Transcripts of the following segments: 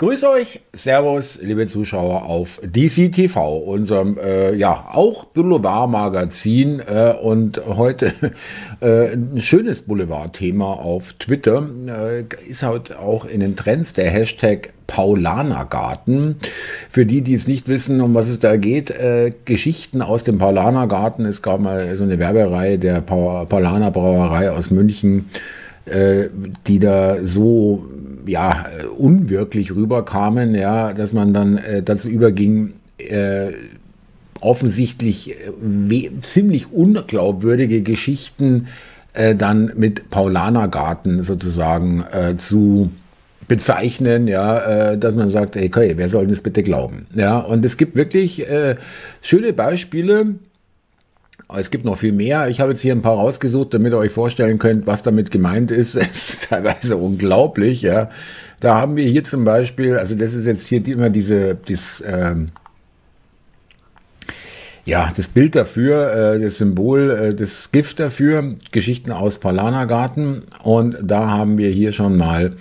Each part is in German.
Grüß euch, Servus, liebe Zuschauer auf DC TV, unserem äh, ja auch Boulevard-Magazin äh, und heute äh, ein schönes Boulevard-Thema auf Twitter äh, ist halt auch in den Trends der Hashtag Paulanergarten. Für die, die es nicht wissen, um was es da geht, äh, Geschichten aus dem Paulanergarten. Es gab mal so eine Werbereihe der Paulaner Brauerei aus München, äh, die da so ja, unwirklich rüberkamen, ja, dass man dann äh, dazu überging, äh, offensichtlich äh, ziemlich unglaubwürdige Geschichten äh, dann mit Paulanergarten sozusagen äh, zu bezeichnen, ja, dass man sagt, hey, okay, wer soll das bitte glauben? Ja, und es gibt wirklich schöne Beispiele, es gibt noch viel mehr. Ich habe jetzt hier ein paar rausgesucht, damit ihr euch vorstellen könnt, was damit gemeint ist. Es ist teilweise unglaublich, ja. Da haben wir hier zum Beispiel, also das ist jetzt hier immer diese, das, ähm, ja, das Bild dafür, äh, das Symbol, äh, das Gift dafür, Geschichten aus Palanergarten. Und da haben wir hier schon mal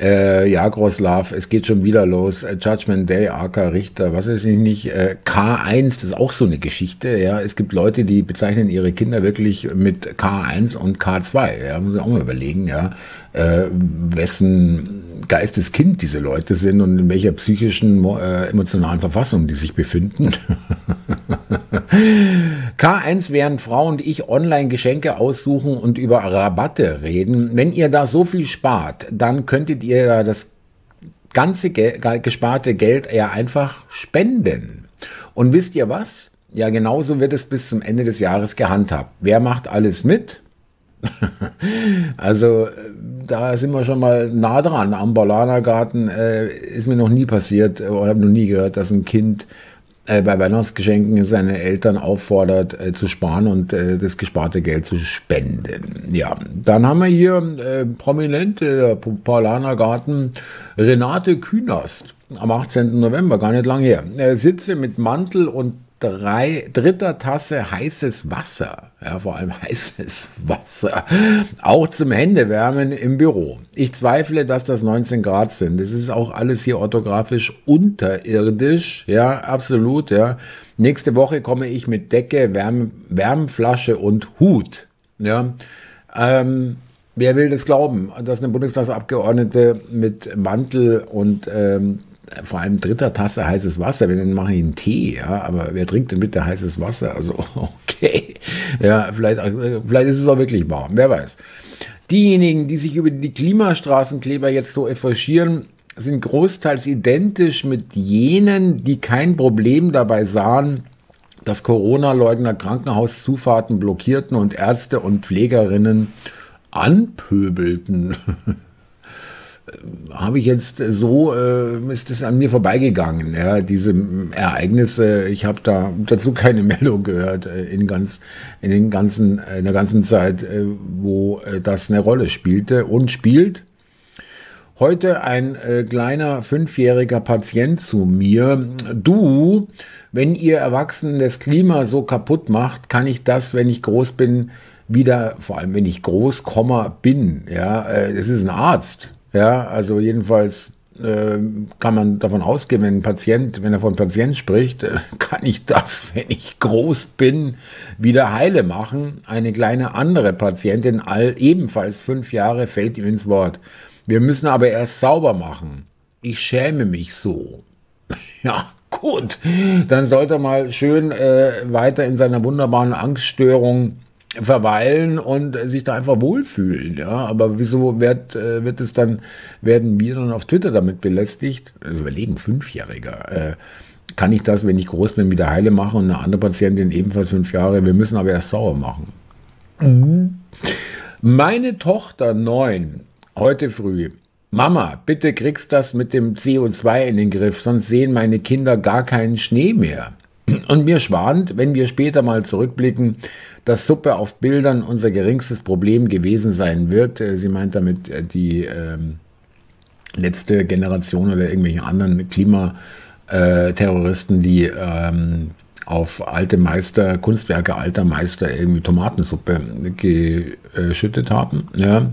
äh, Jagroslav, es geht schon wieder los, äh, Judgment Day, AK Richter, was weiß ich nicht, äh, K1, das ist auch so eine Geschichte, ja, es gibt Leute, die bezeichnen ihre Kinder wirklich mit K1 und K2, ja, muss ich auch mal überlegen, ja, äh, wessen Geisteskind diese Leute sind und in welcher psychischen, äh, emotionalen Verfassung die sich befinden. K1 werden Frau und ich online Geschenke aussuchen und über Rabatte reden. Wenn ihr da so viel spart, dann könntet ihr das ganze Gel gesparte Geld ja einfach spenden. Und wisst ihr was? Ja, genauso wird es bis zum Ende des Jahres gehandhabt. Wer macht alles mit? also da sind wir schon mal nah dran. Am Balanergarten äh, ist mir noch nie passiert oder habe noch nie gehört, dass ein Kind äh, bei Weihnachtsgeschenken seine Eltern auffordert äh, zu sparen und äh, das gesparte Geld zu spenden. Ja, dann haben wir hier äh, prominente Paulanergarten Renate Künast am 18. November, gar nicht lang her. Äh, sitze mit Mantel und drei, dritter Tasse heißes Wasser. Ja, vor allem heißes Wasser. Auch zum Händewärmen im Büro. Ich zweifle, dass das 19 Grad sind. Das ist auch alles hier orthografisch unterirdisch. Ja, absolut, ja. Nächste Woche komme ich mit Decke, Wärm, Wärmflasche und Hut. Ja. Ähm, Wer will das glauben, dass eine Bundestagsabgeordnete mit Mantel und ähm, vor allem dritter Tasse heißes Wasser, wenn dann mache ich einen Tee, ja, aber wer trinkt denn bitte heißes Wasser? Also, okay, ja, vielleicht, vielleicht ist es auch wirklich warm, wer weiß. Diejenigen, die sich über die Klimastraßenkleber jetzt so efforchieren, sind großteils identisch mit jenen, die kein Problem dabei sahen, dass Corona-Leugner Krankenhauszufahrten blockierten und Ärzte und Pflegerinnen anpöbelten. habe ich jetzt so, äh, ist es an mir vorbeigegangen, ja, diese Ereignisse. Ich habe da dazu keine Meldung gehört äh, in ganz, in den ganzen, äh, in der ganzen Zeit, äh, wo äh, das eine Rolle spielte und spielt. Heute ein äh, kleiner fünfjähriger Patient zu mir. Du, wenn ihr Erwachsenen das Klima so kaputt macht, kann ich das, wenn ich groß bin, wieder, vor allem wenn ich groß, bin. Ja, das ist ein Arzt. Ja, also jedenfalls äh, kann man davon ausgehen, wenn ein Patient, wenn er von Patient spricht, äh, kann ich das, wenn ich groß bin, wieder heile machen. Eine kleine andere Patientin, all, ebenfalls fünf Jahre, fällt ihm ins Wort. Wir müssen aber erst sauber machen. Ich schäme mich so. ja, gut. Dann sollte er mal schön äh, weiter in seiner wunderbaren Angststörung verweilen und sich da einfach wohlfühlen. Ja, aber wieso wird, äh, wird es dann, werden wir dann auf Twitter damit belästigt? Also überlegen, Fünfjähriger. Äh, kann ich das, wenn ich groß bin, wieder heile machen und eine andere Patientin ebenfalls fünf Jahre? Wir müssen aber erst sauer machen. Mhm. Meine Tochter neun, heute früh. Mama, bitte kriegst das mit dem CO2 in den Griff, sonst sehen meine Kinder gar keinen Schnee mehr. Und mir schwant, wenn wir später mal zurückblicken, dass Suppe auf Bildern unser geringstes Problem gewesen sein wird. Äh, sie meint damit äh, die ähm, letzte Generation oder irgendwelche anderen Klimaterroristen, die ähm, auf alte Meister, Kunstwerke alter Meister irgendwie Tomatensuppe geschüttet haben. Ja.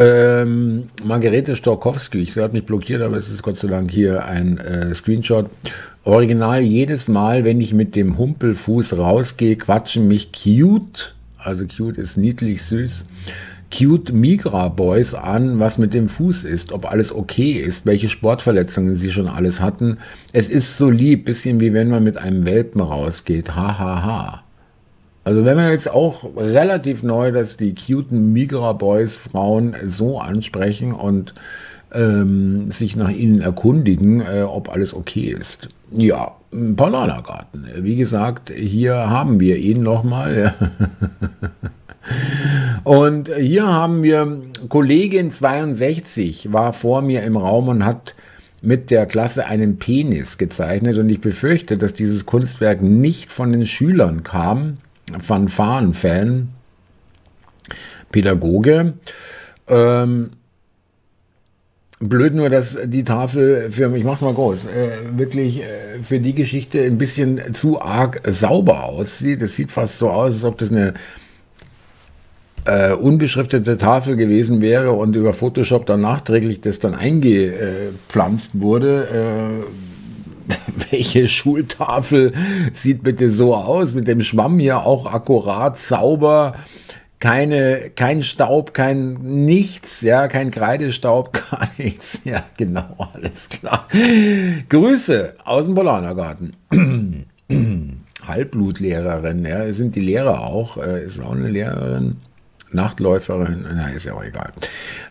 Ähm, Margarete Storkowski, ich habe mich blockiert, aber es ist Gott sei Dank hier ein äh, Screenshot. Original jedes Mal, wenn ich mit dem Humpelfuß rausgehe, quatschen mich cute, also cute ist niedlich süß, cute Migra Boys an, was mit dem Fuß ist, ob alles okay ist, welche Sportverletzungen sie schon alles hatten. Es ist so lieb, bisschen wie wenn man mit einem Welpen rausgeht. Ha ha ha. Also wenn man jetzt auch relativ neu, dass die cuten Migra Boys Frauen so ansprechen und ähm, sich nach ihnen erkundigen, äh, ob alles okay ist. Ja, Paulanergarten. Wie gesagt, hier haben wir ihn nochmal. und hier haben wir Kollegin 62 war vor mir im Raum und hat mit der Klasse einen Penis gezeichnet und ich befürchte, dass dieses Kunstwerk nicht von den Schülern kam, Fanfaren-Fan, Pädagoge. Ähm, blöd nur, dass die Tafel für, ich mach's mal groß, äh, wirklich äh, für die Geschichte ein bisschen zu arg sauber aussieht. Es sieht fast so aus, als ob das eine äh, unbeschriftete Tafel gewesen wäre und über Photoshop dann nachträglich das dann eingepflanzt wurde. Welche Schultafel sieht bitte so aus, mit dem Schwamm hier auch akkurat, sauber, keine, kein Staub, kein nichts, ja, kein Kreidestaub, gar nichts. Ja, genau, alles klar. Grüße aus dem Polanergarten. Halbblutlehrerin, ja, sind die Lehrer auch, äh, ist auch eine Lehrerin. Nachtläuferin, na, ist ja auch egal.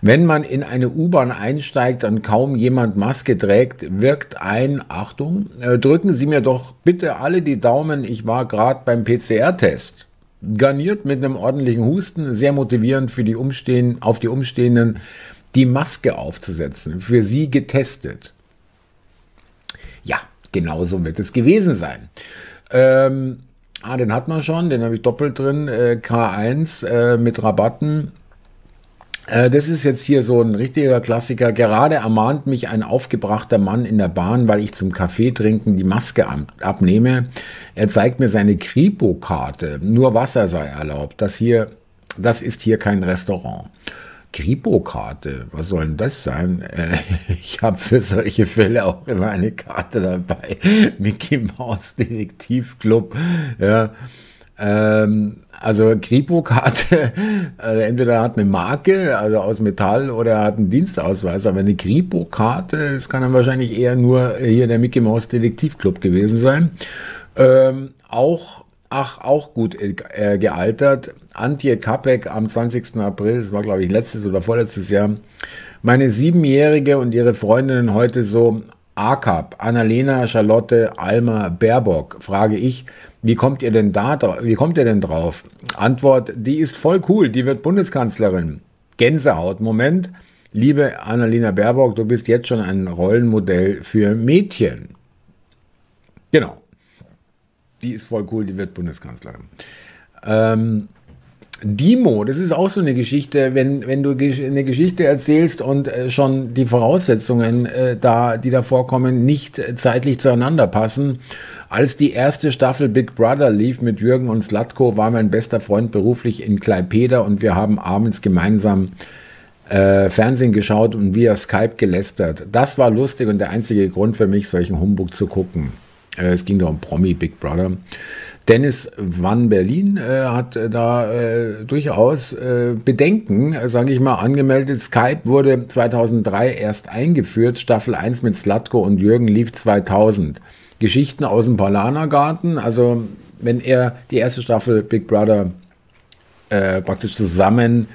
Wenn man in eine U-Bahn einsteigt und kaum jemand Maske trägt, wirkt ein, Achtung, äh, drücken Sie mir doch bitte alle die Daumen, ich war gerade beim PCR-Test. Garniert mit einem ordentlichen Husten, sehr motivierend für die Umstehen, auf die Umstehenden, die Maske aufzusetzen. Für sie getestet. Ja, genauso wird es gewesen sein. Ähm, Ah, den hat man schon, den habe ich doppelt drin. Äh, K1 äh, mit Rabatten. Äh, das ist jetzt hier so ein richtiger Klassiker. Gerade ermahnt mich ein aufgebrachter Mann in der Bahn, weil ich zum Kaffee trinken die Maske abnehme. Er zeigt mir seine Kripo-Karte. Nur Wasser sei erlaubt. Das hier, das ist hier kein Restaurant. Kripo-Karte, was soll denn das sein? Äh, ich habe für solche Fälle auch immer eine Karte dabei. Mickey Mouse Detektivclub. Ja. Ähm, also Kripo-Karte, also entweder hat eine Marke, also aus Metall, oder er hat einen Dienstausweis, aber eine Kripo-Karte, das kann dann wahrscheinlich eher nur hier der Mickey Mouse Detektivclub gewesen sein. Ähm, auch Ach, auch gut äh, gealtert. Antje Kapek am 20. April, das war glaube ich letztes oder vorletztes Jahr. Meine Siebenjährige und ihre Freundinnen heute so AKAP, Annalena, Charlotte, Alma, Baerbock, frage ich, wie kommt ihr denn da, wie kommt ihr denn drauf? Antwort, die ist voll cool, die wird Bundeskanzlerin. Gänsehaut, Moment. Liebe Annalena Baerbock, du bist jetzt schon ein Rollenmodell für Mädchen. Genau die ist voll cool, die wird Bundeskanzlerin. Ähm, Dimo, das ist auch so eine Geschichte, wenn, wenn du eine Geschichte erzählst und äh, schon die Voraussetzungen, äh, da, die da vorkommen, nicht zeitlich zueinander passen. Als die erste Staffel Big Brother lief mit Jürgen und Slatko, war mein bester Freund beruflich in Klaipeda und wir haben abends gemeinsam äh, Fernsehen geschaut und via Skype gelästert. Das war lustig und der einzige Grund für mich, solchen Humbug zu gucken. Äh, es ging da um Promi Big Brother. Dennis Van Berlin äh, hat äh, da äh, durchaus äh, Bedenken, äh, sage ich mal, angemeldet. Skype wurde 2003 erst eingeführt. Staffel 1 mit Slatko und Jürgen lief 2000. Geschichten aus dem Palanergarten. Also wenn er die erste Staffel Big Brother praktisch zusammen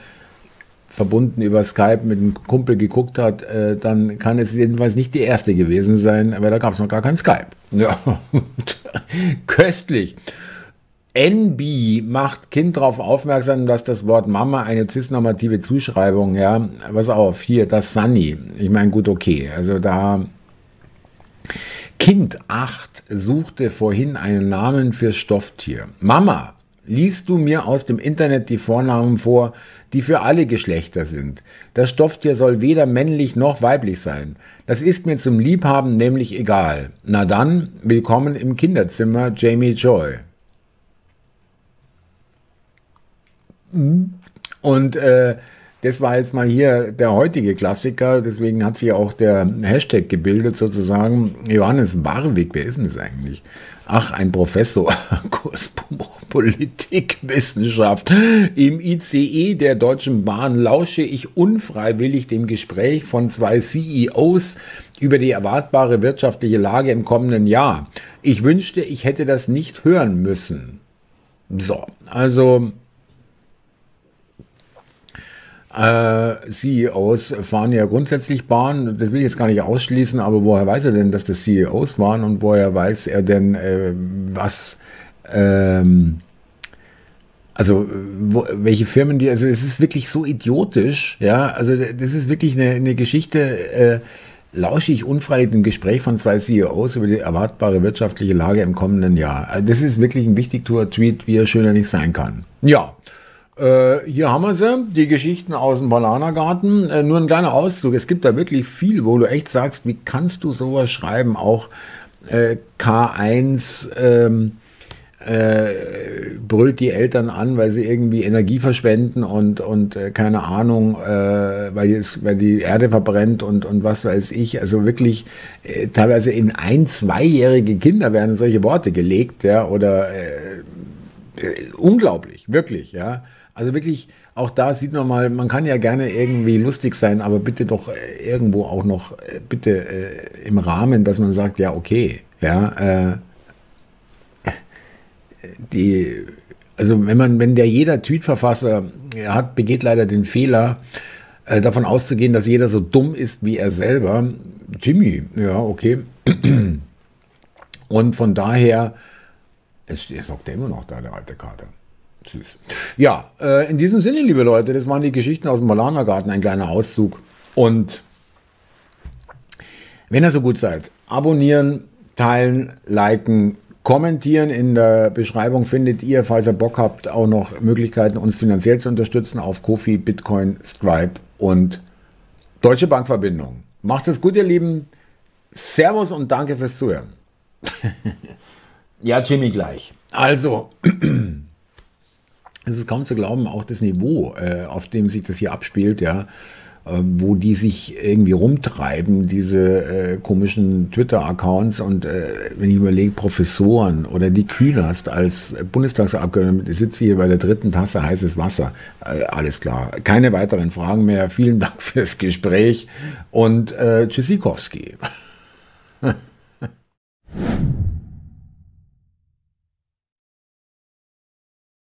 verbunden über Skype mit einem Kumpel geguckt hat, äh, dann kann es jedenfalls nicht die erste gewesen sein, aber da gab es noch gar kein Skype. Ja, köstlich. NB macht Kind darauf aufmerksam, dass das Wort Mama eine cisnormative Zuschreibung, ja, was auf, hier, das Sunny. Ich meine, gut, okay, also da Kind 8 suchte vorhin einen Namen fürs Stofftier. Mama, liest du mir aus dem Internet die Vornamen vor, die für alle Geschlechter sind. Das Stofftier soll weder männlich noch weiblich sein. Das ist mir zum Liebhaben nämlich egal. Na dann, willkommen im Kinderzimmer, Jamie Joy. Und äh, das war jetzt mal hier der heutige Klassiker, deswegen hat sich auch der Hashtag gebildet sozusagen. Johannes Warwick, wer ist denn das eigentlich? Ach, ein Professor, Kursbuch Politikwissenschaft. Im ICE der Deutschen Bahn lausche ich unfreiwillig dem Gespräch von zwei CEOs über die erwartbare wirtschaftliche Lage im kommenden Jahr. Ich wünschte, ich hätte das nicht hören müssen. So, also äh, CEOs fahren ja grundsätzlich Bahn, das will ich jetzt gar nicht ausschließen, aber woher weiß er denn, dass das CEOs waren und woher weiß er denn, äh, was, ähm, also wo, welche Firmen die, also es ist wirklich so idiotisch, ja, also das ist wirklich eine, eine Geschichte, äh, lausche ich unfreiwillig im Gespräch von zwei CEOs über die erwartbare wirtschaftliche Lage im kommenden Jahr. Also das ist wirklich ein wichtiger Tweet, wie er schöner nicht sein kann. Ja, äh, hier haben wir sie, die Geschichten aus dem Bananergarten. Äh, nur ein kleiner Auszug. Es gibt da wirklich viel, wo du echt sagst, wie kannst du sowas schreiben? Auch äh, K1 ähm, äh, brüllt die Eltern an, weil sie irgendwie Energie verschwenden und, und äh, keine Ahnung, äh, weil, es, weil die Erde verbrennt und, und was weiß ich. Also wirklich äh, teilweise in ein-, zweijährige Kinder werden solche Worte gelegt, ja, oder äh, äh, unglaublich, wirklich, ja. Also wirklich, auch da sieht man mal, man kann ja gerne irgendwie lustig sein, aber bitte doch äh, irgendwo auch noch, äh, bitte äh, im Rahmen, dass man sagt, ja, okay, ja, äh, die, also wenn man, wenn der jeder Tweetverfasser er hat, begeht leider den Fehler, äh, davon auszugehen, dass jeder so dumm ist wie er selber. Jimmy, ja, okay. Und von daher, es, er sagt ja immer noch da, der alte Kater. Süß. Ja, äh, in diesem Sinne, liebe Leute, das waren die Geschichten aus dem Malanergarten, ein kleiner Auszug. Und wenn ihr so gut seid, abonnieren, teilen, liken, kommentieren. In der Beschreibung findet ihr, falls ihr Bock habt, auch noch Möglichkeiten, uns finanziell zu unterstützen auf Kofi, Bitcoin, Stripe und Deutsche Bankverbindung. Macht es gut, ihr Lieben. Servus und danke fürs Zuhören. ja, Jimmy gleich. Also. es ist kaum zu glauben, auch das Niveau, äh, auf dem sich das hier abspielt, ja, äh, wo die sich irgendwie rumtreiben, diese äh, komischen Twitter-Accounts und äh, wenn ich überlege, Professoren oder die Kühnerst als Bundestagsabgeordnete sitzt hier bei der dritten Tasse heißes Wasser. Äh, alles klar. Keine weiteren Fragen mehr. Vielen Dank fürs Gespräch und äh, Tschüssikowski.